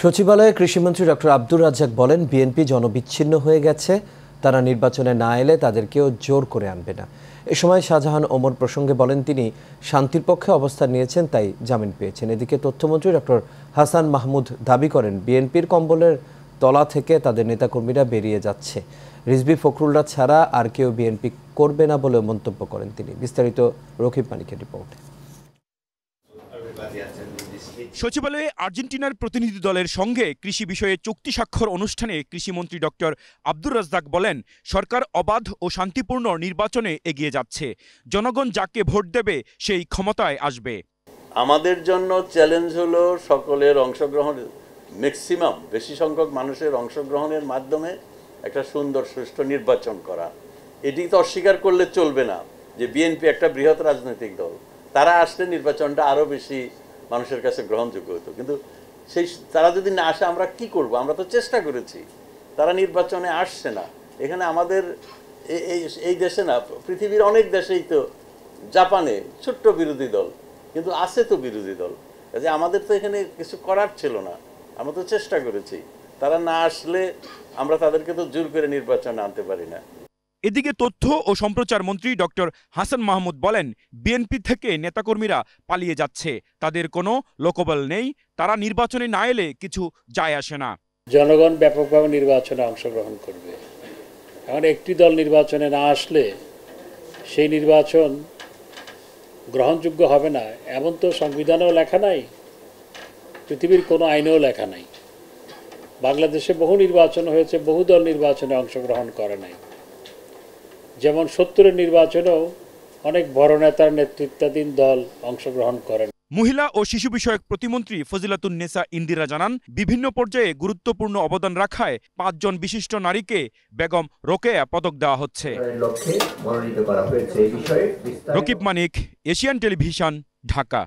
সচিবালয়ে কৃষিমন্ত্রী ডক্টর আব্দুর রাজ্জাক বলেন, বিএনপি জনবিচ্ছিন্ন হয়ে গেছে, তারা নির্বাচনে না এলে তাদেরকেও জোর করে আনবে না। এ সময় শাহজাহান ওমর প্রসঙ্গে বলেন, তিনি শান্তির পক্ষে অবস্থান নিয়েছেন, তাই জামিন পেয়েছেন। এদিকে তথ্যমন্ত্রী ডক্টর হাসান মাহমুদ দাবি করেন, বিএনপির কম্বলের তলা থেকে তাদের নেতাকর্মীরা বেরিয়ে যাচ্ছে। রিজবি ফখরুল্লাহ ছাড়া আর কেউ বিএনপি করবে না বলে মন্তব্য করেন তিনি। বিস্তারিত রকিব মানিকের রিপোর্ট। সচিবালয়ে আর্জেন্টিনার প্রতিনিধি দলের সঙ্গে কৃষি বিষয়ে চুক্তি স্বাক্ষর অনুষ্ঠানে কৃষিমন্ত্রী ডক্টর আব্দুর রাজ্জাক বলেন সরকার অবাধ ও শান্তিপূর্ণ নির্বাচনে এগিয়ে যাচ্ছে। জনগণ যাকে ভোট দেবে সেই ক্ষমতায় আসবে। আমাদের জন্য চ্যালেঞ্জ হলো সকলের অংশগ্রহণ ম্যাক্সিমাম বেশি সংখ্যক মানুষের অংশগ্রহণের মাধ্যমে একটা সুন্দর সুষ্ঠু নির্বাচন করা। এটি তো অস্বীকার করলে চলবে না যে বিএনপি একটা বৃহৎ রাজনৈতিক দল। তারা আসলে নির্বাচনটা আরও বেশি মানুষের কাছে গ্রহণযোগ্য হতো। কিন্তু সেই তারা যদি না আসে, আমরা কি করব? আমরা তো চেষ্টা করেছি। তারা নির্বাচনে আসছে না। এখানে আমাদের এই এই দেশে না পৃথিবীর অনেক দেশেই তো জাপানে ছোট্ট বিরোধী দল, কিন্তু আছে তো বিরোধী দল। কাজে আমাদের তো এখানে কিছু করার ছিল না। আমরা তো চেষ্টা করেছি। তারা না আসলে আমরা তাদেরকে তো জোর করে নির্বাচনে আনতে পারি না। এদিকে তথ্য ও সম্প্রচার মন্ত্রী ডক্টর হাসান মাহমুদ বলেন, বিএনপি থেকে নেতাকর্মীরা পালিয়ে যাচ্ছে। তাদের কোনো লোকবল নেই। তারা নির্বাচনে না এলে কিছু যায় আসে না। জনগণ ব্যাপকভাবে নির্বাচনে অংশগ্রহণ করবে। এখন একটি দল নির্বাচনে না আসলে সেই নির্বাচন গ্রহণযোগ্য হবে না। এমন তো সংবিধানেও লেখা নাই, পৃথিবীর কোনো আইনেও লেখা নাই। বাংলাদেশে বহু নির্বাচন হয়েছে, বহু দল নির্বাচনে অংশগ্রহণ করে নাই। যেমন সত্তরের নির্বাচনেও অনেক বড় নেতার নেতৃত্বাধীন দল অংশগ্রহণ করেন। মহিলা ও শিশু বিষয়ক প্রতিমন্ত্রী ফজিলাতুন নেসা ইন্দিরা জানান বিভিন্ন পর্যায়ে গুরুত্বপূর্ণ অবদান রাখায় পাঁচজন বিশিষ্ট নারীকে বেগম রোকেয়া পদক দেওয়া হচ্ছে। Rakib Manik Asian television Dhaka.